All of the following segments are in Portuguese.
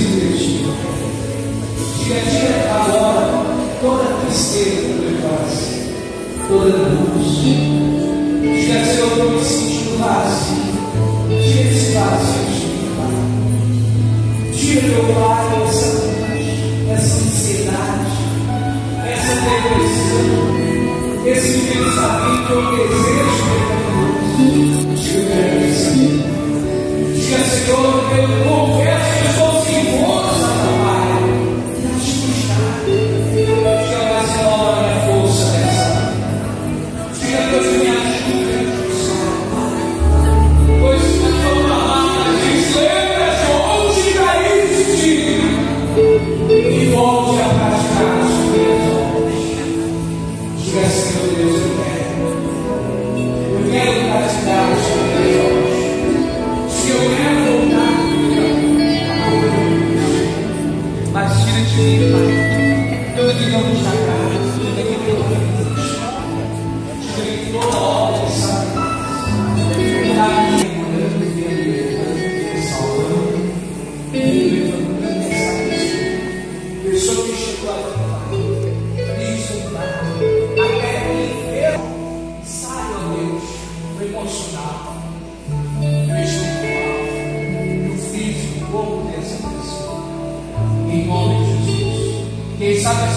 se divertir. Dia a dia, agora, toda a tristeza prepara-se, toda a angústia. Dia a dia, eu estou me sentindo vazio. Dia esse vazio de meu pai essa angústia, essa ansiedade, essa depressão, esse pensamento, eu desejo pecaminoso. Diga, Senhor, meu povo. Terima kasih.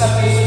essa pessoa